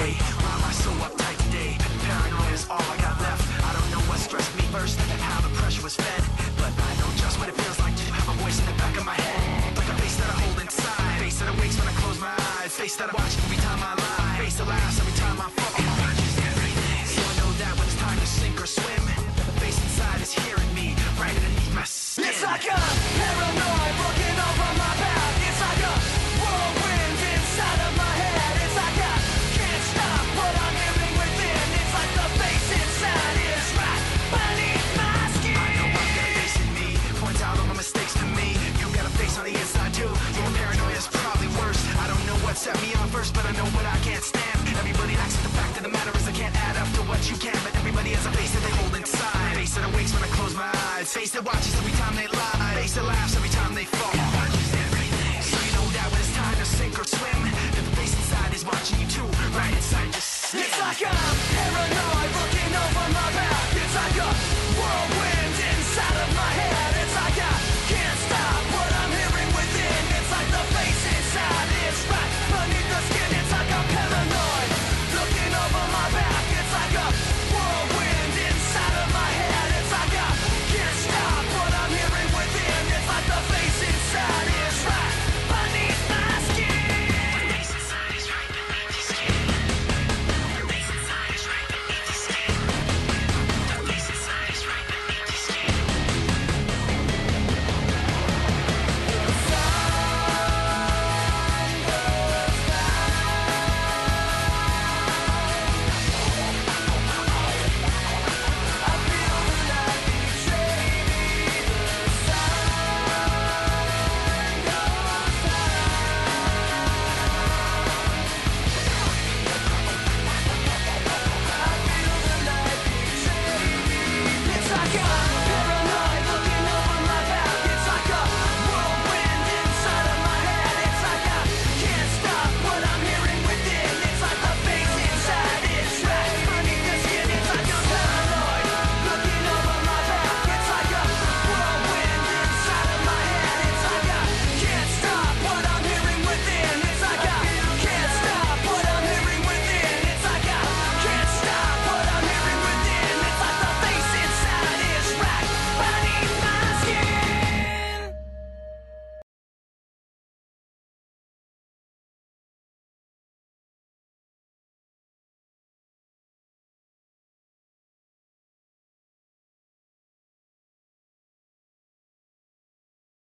day. Why am I so uptight today? Paranoia is all I got left. I don't know what stressed me first, how the pressure was fed. But I know just what it feels like to have a voice in the back of my head. Like a face that I hold inside. Face that awakes when I close my eyes. Face that I watch every time I lie. Face that laughs every time I fall. I watches everything. So I know that when it's time to sink or swim. I'm first, but I know what I can't stand. Everybody likes it. The fact of the matter is I can't add up to what you can. But everybody has a face that they hold inside. Face that awakes when I close my eyes. Face that watches every time they lie. Face that laughs every time they fall. I